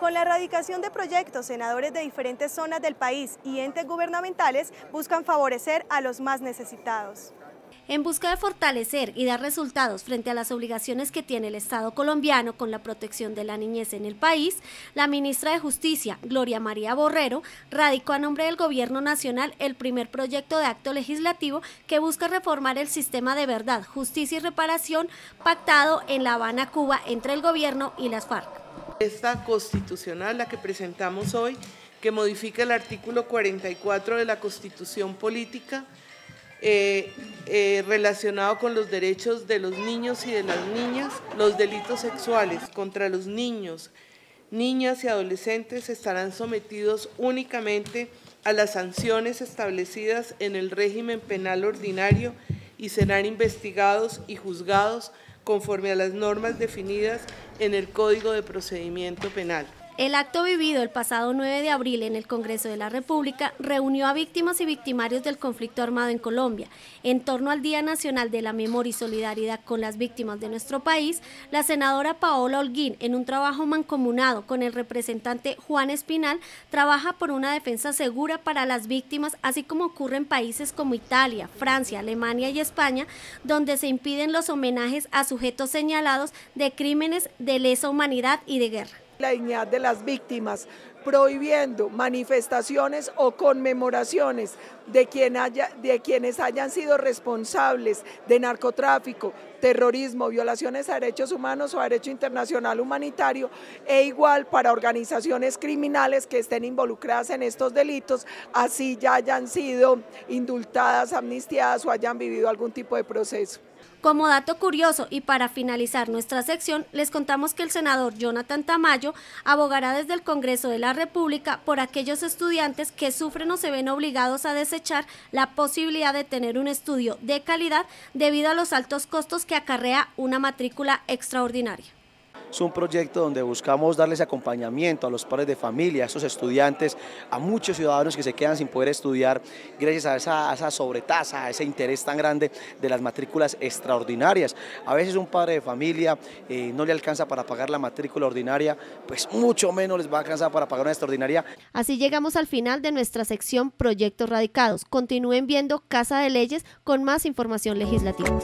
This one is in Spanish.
Con la erradicación de proyectos, senadores de diferentes zonas del país y entes gubernamentales buscan favorecer a los más necesitados. En busca de fortalecer y dar resultados frente a las obligaciones que tiene el Estado colombiano con la protección de la niñez en el país, la ministra de Justicia, Gloria María Borrero, radicó a nombre del Gobierno Nacional el primer proyecto de acto legislativo que busca reformar el sistema de verdad, justicia y reparación pactado en La Habana, Cuba, entre el Gobierno y las FARC. Esta constitucional, la que presentamos hoy, que modifica el artículo 44 de la Constitución Política, eh, eh, relacionado con los derechos de los niños y de las niñas, los delitos sexuales contra los niños, niñas y adolescentes estarán sometidos únicamente a las sanciones establecidas en el régimen penal ordinario y serán investigados y juzgados conforme a las normas definidas en el Código de Procedimiento Penal. El acto vivido el pasado 9 de abril en el Congreso de la República reunió a víctimas y victimarios del conflicto armado en Colombia. En torno al Día Nacional de la Memoria y Solidaridad con las víctimas de nuestro país, la senadora Paola Holguín, en un trabajo mancomunado con el representante Juan Espinal, trabaja por una defensa segura para las víctimas, así como ocurre en países como Italia, Francia, Alemania y España, donde se impiden los homenajes a sujetos señalados de crímenes de lesa humanidad y de guerra la dignidad de las víctimas, prohibiendo manifestaciones o conmemoraciones de, quienes hayan sido responsables de narcotráfico, terrorismo, violaciones a derechos humanos o a derecho internacional humanitario, e igual para organizaciones criminales que estén involucradas en estos delitos, así ya hayan sido indultadas, amnistiadas o hayan vivido algún tipo de proceso. Como dato curioso y para finalizar nuestra sección, les contamos que el senador Jonathan Tamayo abogará desde el Congreso de la República por aquellos estudiantes que sufren o se ven obligados a desechar la posibilidad de tener un estudio de calidad debido a los altos costos que acarrea una matrícula extraordinaria. Es un proyecto donde buscamos darles acompañamiento a los padres de familia, a esos estudiantes, a muchos ciudadanos que se quedan sin poder estudiar gracias a esa, sobretasa, a ese interés tan grande de las matrículas extraordinarias. A veces un padre de familia eh, no le alcanza para pagar la matrícula ordinaria, pues mucho menos les va a alcanzar para pagar una extraordinaria. Así llegamos al final de nuestra sección Proyectos Radicados. Continúen viendo Casa de Leyes con más información legislativa.